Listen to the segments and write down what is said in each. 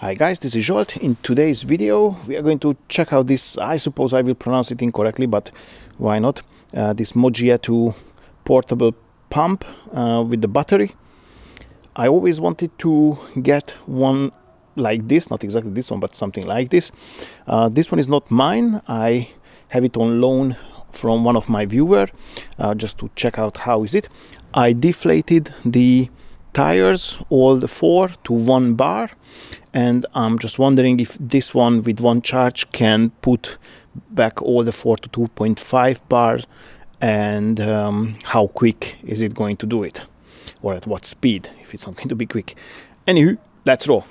Hi guys, this is Zsolt. In today's video we are going to check out this, I suppose I will pronounce it incorrectly, but why not, uh, this Mojietu portable pump uh, with the battery. I always wanted to get one like this, not exactly this one, but something like this. Uh, this one is not mine, I have it on loan from one of my viewer uh, just to check out how is it. I deflated the tires all the four to one bar. And I'm just wondering if this one with one charge can put back all the four to 2.5 bar and um, how quick is it going to do it? Or at what speed if it's not going to be quick. Anywho let's roll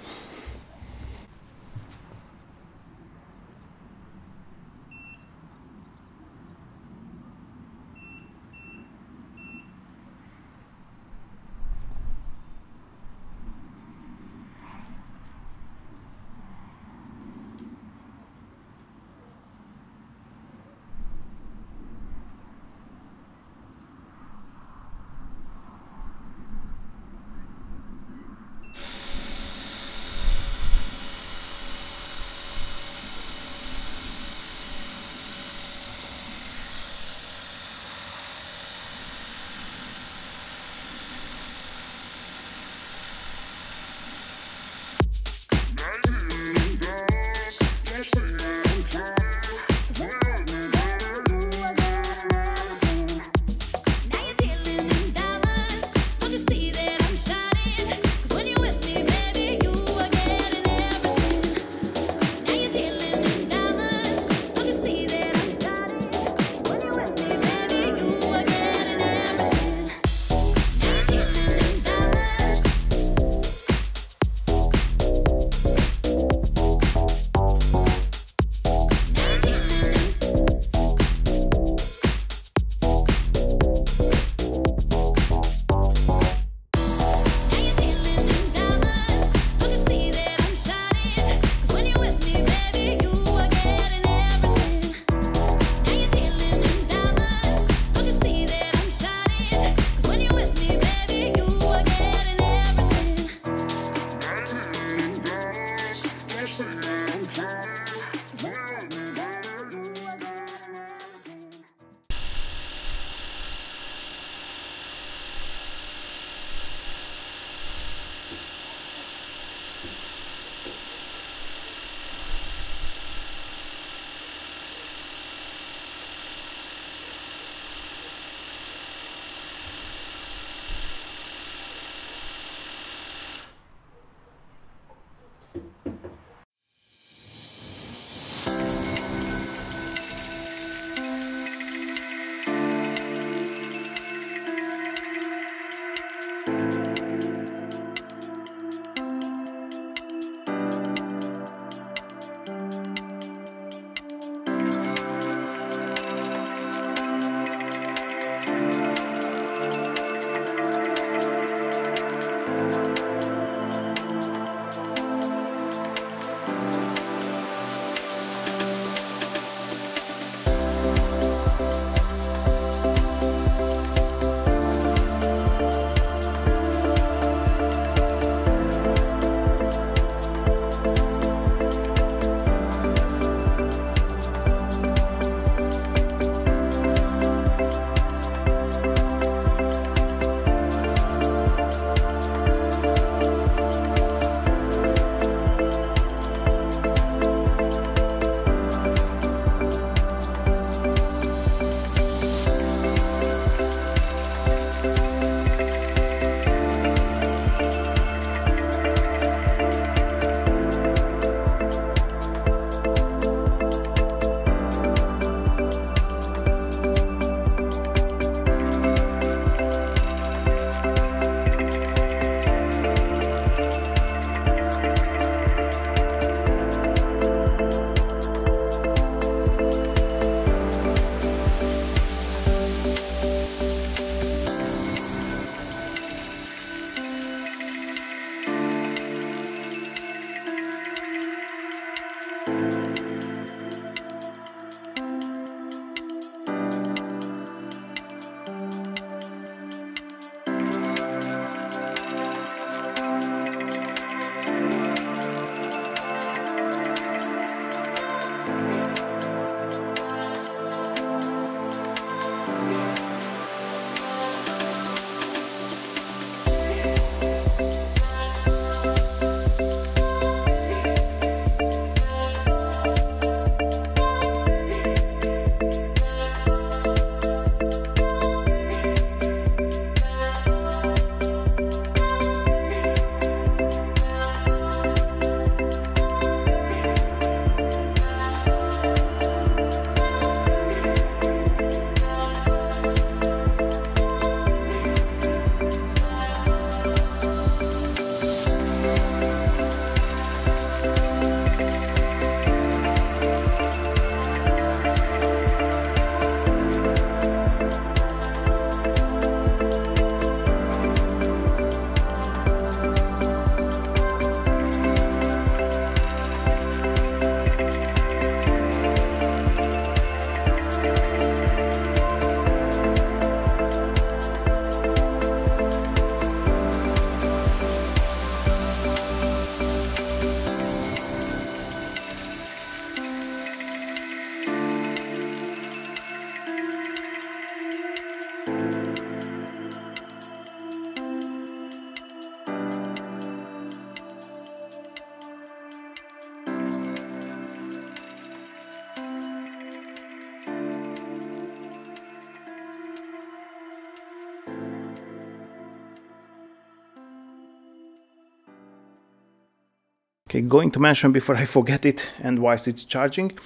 Okay, going to mention before I forget it and whilst it's charging.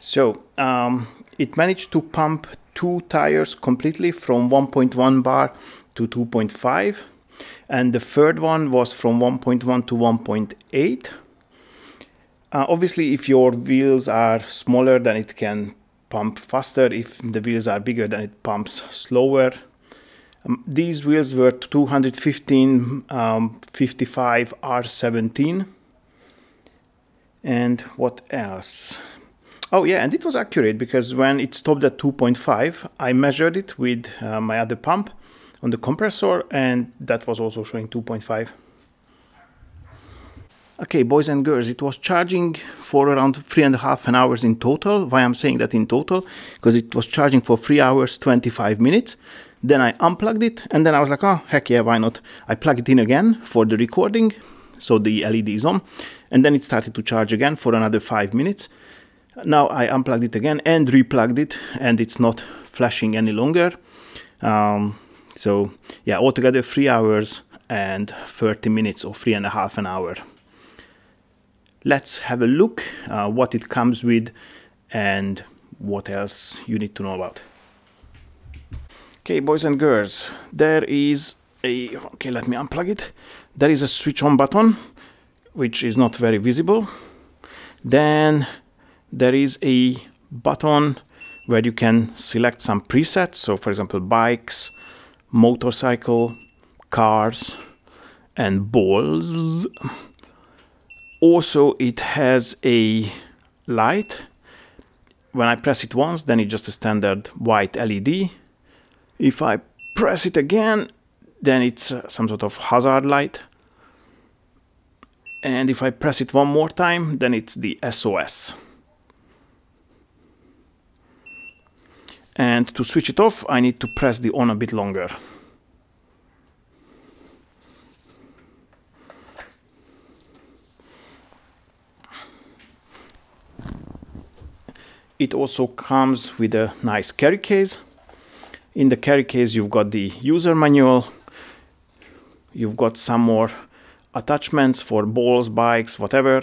So um, it managed to pump two tires completely from 1.1 bar to 2.5 and the third one was from 1.1 to 1.8 uh, obviously if your wheels are smaller then it can pump faster. If the wheels are bigger then it pumps slower. Um, these wheels were 215 um, 55 R17 and what else? Oh yeah and it was accurate because when it stopped at 2.5 I measured it with uh, my other pump on the compressor and that was also showing 2.5 okay boys and girls it was charging for around three and a half an hours in total. Why i'm saying that in total? Because it was charging for three hours 25 minutes. Then i unplugged it and then i was like oh heck yeah why not? I plug it in again for the recording so the led is on and then it started to charge again for another five minutes now i unplugged it again and replugged it and it's not flashing any longer um, so yeah, altogether three hours and 30 minutes or three and a half an hour. Let's have a look uh, what it comes with and what else you need to know about. Okay, boys and girls, there is a, okay, let me unplug it. There is a switch on button, which is not very visible. Then there is a button where you can select some presets. So for example, bikes, motorcycle, cars, and balls. Also, it has a light. When I press it once, then it's just a standard white LED. If I press it again, then it's uh, some sort of hazard light. And if I press it one more time, then it's the SOS. And to switch it off, I need to press the on a bit longer. It also comes with a nice carry case. In the carry case, you've got the user manual. You've got some more attachments for balls, bikes, whatever.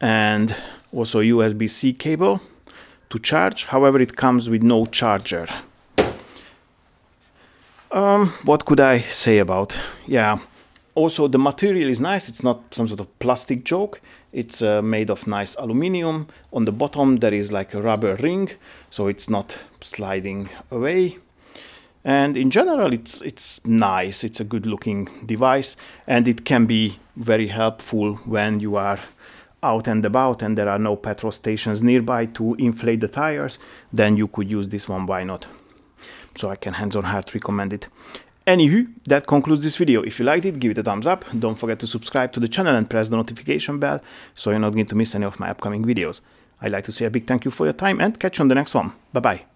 And also USB-C cable to charge. However, it comes with no charger. Um, what could I say about? Yeah, also the material is nice. It's not some sort of plastic joke. It's uh, made of nice aluminium. On the bottom there is like a rubber ring, so it's not sliding away. And in general, it's it's nice. It's a good looking device, and it can be very helpful when you are out and about and there are no petrol stations nearby to inflate the tires, then you could use this one, why not? So I can hands on heart recommend it. Anywho, that concludes this video. If you liked it, give it a thumbs up. Don't forget to subscribe to the channel and press the notification bell so you're not going to miss any of my upcoming videos. I'd like to say a big thank you for your time and catch you on the next one. Bye bye.